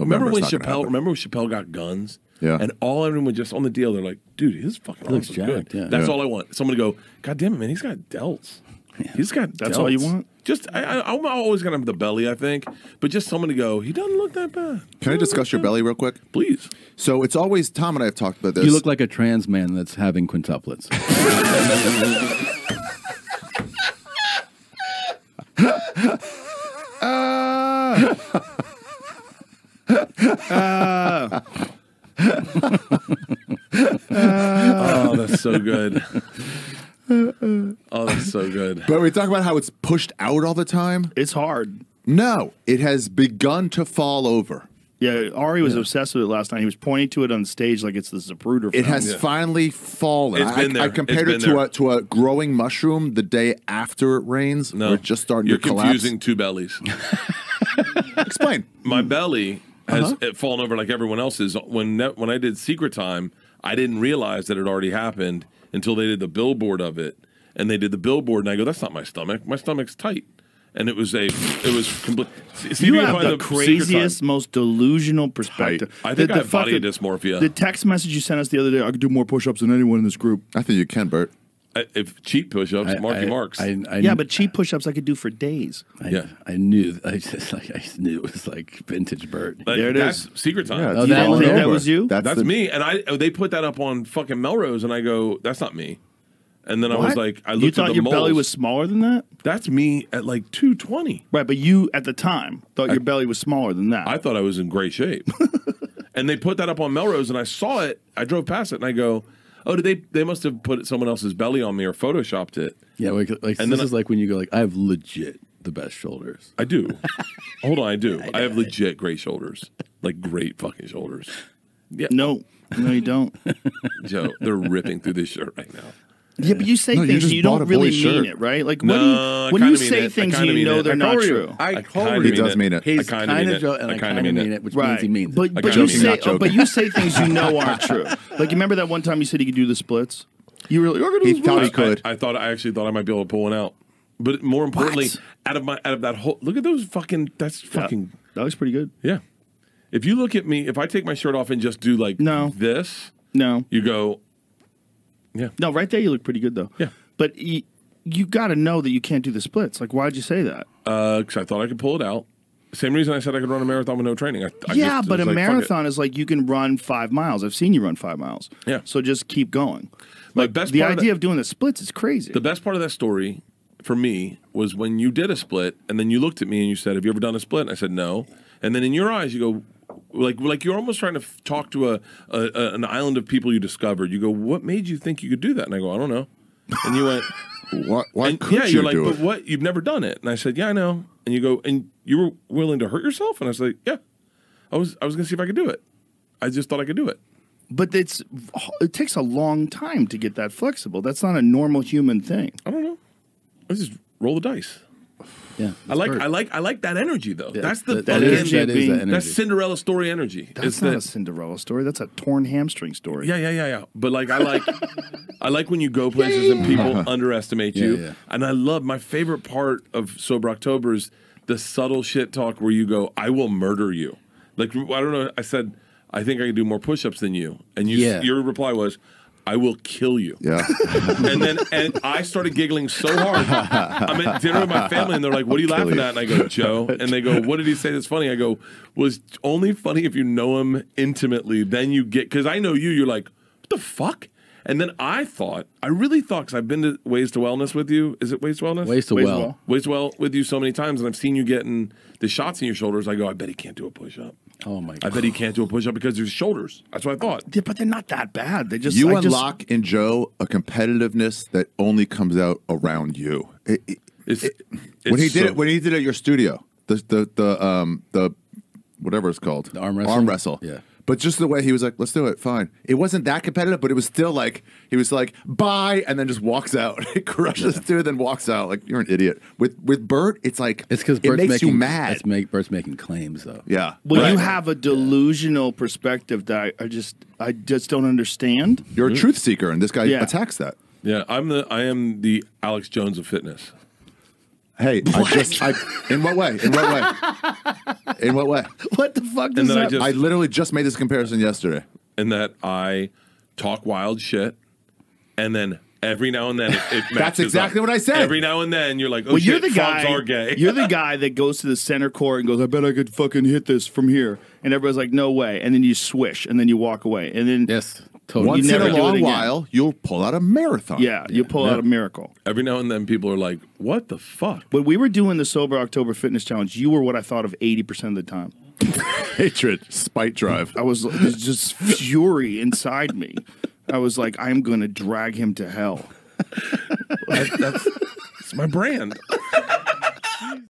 remember when November's not gonna Chappelle? Remember when Chappelle got guns? Yeah. And all everyone was just on the deal. They're like, dude, his fucking looks arms look good. yeah. That's Yeah. all I want. Someone to go, God damn it, man, he's got delts. He's got. That's all you want? Just, I, I, I'm always gonna have the belly, I think, but just someone to go, he doesn't look that bad. Can I discuss your belly real quick? Please. So it's always Tom and I have talked about this. You look like a trans man that's having quintuplets. Uh, Oh, that's so good. oh, that's so good. but we talk about how it's pushed out all the time. It's hard. No, it has begun to fall over. Yeah, Ari was obsessed with it last night. He was pointing to it on stage like it's the Zapruder. It film. has finally fallen. It's been I, I compared It's it been to there. a to a growing mushroom the day after it rains. No, it's just starting You're to collapse. confusing two bellies. Explain. My belly has Uh-huh. it fallen over like everyone else's. When ne- when I did Secret Time, I didn't realize that it already happened until they did the billboard of it, and they did the billboard, and I go, "That's not my stomach. My stomach's tight." And it was a, it was complete. You have find the craziest, most delusional perspective. I think The- I the have body fucking- dysmorphia. The text message you sent us the other day, I could do more push-ups than anyone in this group. I think you can, Bert. I- if cheap push-ups, I- Marky I- Marks. I, I, yeah, but cheap push-ups I could do for days. I, Yeah. I knew. I just like I knew it was like vintage Bert. Like, There it that's is. Secret Time. Yeah, Oh, it's that falling that was you? That's, That's the- me, and I they put that up on fucking Melrose, and I go, "That's not me." And then I was like, I you thought at the your belly was smaller than that? That's me at like two twenty. Right, but you at the time thought your belly was smaller than that. I thought I was in great shape. and they put that up on Melrose, and I saw it. I drove past it, and I go, "Oh, did they? They must have put someone else's belly on me or photoshopped it." Yeah, like, like And this then is like when you go like I have legit the best shoulders. I do. Hold on, I do. I have legit great shoulders, like great fucking shoulders. Yeah, no, no, you don't. Joe, they're ripping through this shirt right now. Yeah, but you say No, things just and you don't really mean shirt. it, right? Like No, when you, when you say it. Things you know it. they're not true. I I told kinda you. He mean does mean it. He's I kinda mean it. joking, and I I kinda mean mean it. it, which Right, means he means but it. but you say not oh, but you say things you know aren't true. Like you remember that one time you said you could do the splits. You really I could do He the thought he could. I, I thought I actually thought I might be able to pull one out. But more importantly, What? out of my out of that whole look at those fucking that's fucking that looks pretty good. yeah. If you look at me, if I take my shirt off and just do like No. this, No, you go, no, right there you look pretty good though. Yeah. but you, you got to know that you can't do the splits. Like why'd you say that? uh, because I thought I could pull it out. Same reason I said I could run a marathon with no training. I, I yeah, just but a like, marathon is like you can run five miles. I've seen you run five miles. Yeah. So just keep going. My Like best the part of idea that- of doing the splits is crazy. The best part of that story for me was when you did a split, and then you looked at me and you said, "Have you ever done a split?" And I said, "No." And then in your eyes, you go, like, like you're almost trying to f- talk to a, a, a an island of people you discovered. You go, "What made you think you could do that?" And I go, "I don't know." And you went, Why, why and, could "Yeah." you You're like, "But it? what? You've never done it?" And I said, "Yeah, I know." And you go, "And you were willing to hurt yourself?" And I was like, "Yeah." I was I was gonna see if I could do it. I just thought I could do it. but it's it takes a long time to get that flexible. That's not a normal human thing. I don't know. I just roll the dice. Yeah, I like I like I like that energy though. Yeah, that's the that, that is, energy that is being- energy. That's Cinderella story energy. That's It's not the- a Cinderella story. That's a torn hamstring story. yeah, yeah, yeah, yeah. But like I like I like when you go places and people underestimate you. Yeah. And I love my favorite part of Sober October is the subtle shit talk where you go, I will murder you. Like I don't know, I said, I think I can do more push ups than you. And you your reply was, I will kill you. Yeah. and then and I started giggling so hard. I'm at dinner with my family, and they're like, "What are you laughing you. at?" And I go, "Joe." And they go, "What did he say that's funny?" I go, "Was only funny if you know him intimately. Then you get because I know you. You're like, what the fuck?" And then I thought, I really thought, because I've been to Ways to Wellness with you. Is it Ways to Wellness? Ways to Ways well. well. Ways to Well with you so many times, and I've seen you getting the shots in your shoulders. I go, I bet he can't do a push up. Oh my God. I bet he can't do a push up because of his shoulders. That's what I thought. Yeah, but they're not that bad. They just you I just- unlock in Joe a competitiveness that only comes out around you. It- it- It's, when he it's did so- it, when he did it at your studio, the the the um the whatever it's called, The arm wrestle? arm wrestle. Yeah. But just the way he was like, "Let's do it." Fine. It wasn't that competitive, but it was still like he was like, "Bye," and then just walks out. It crushes dude, then walks out. Like you're an idiot. With with Bert, it's like It's because it Bert's makes making you mad. It's make, Bert's making claims though. yeah. Well, Right. you have a delusional perspective that I, I just I just don't understand. You're a truth seeker, and this guy Yeah. attacks that. Yeah, I'm the I am the Alex Jones of fitness. Hey, I just I in what way? In what way? In what way? What the fuck does then I that? just- I literally just made this comparison yesterday. and that I talk wild shit, and then every now and then it, it matches That's exactly up. what I said. Every now and then you're like, oh well, shit, you're the frogs guy. are gay. You're the guy that goes to the center court and goes, "I bet I could fucking hit this from here," and everybody's like, "No way!" And then you swish, and then you walk away, and then Yes, totally. Once never in a do long while, you'll pull out a marathon. yeah, you pull out a miracle. every now and then people are like, what the fuck? When we were doing the sober October fitness challenge, you were what I thought of eighty percent of the time. Hatred, spite drive. I was there's just fury inside me. I was like, I'm going to drag him to hell. That- that's it's my brand.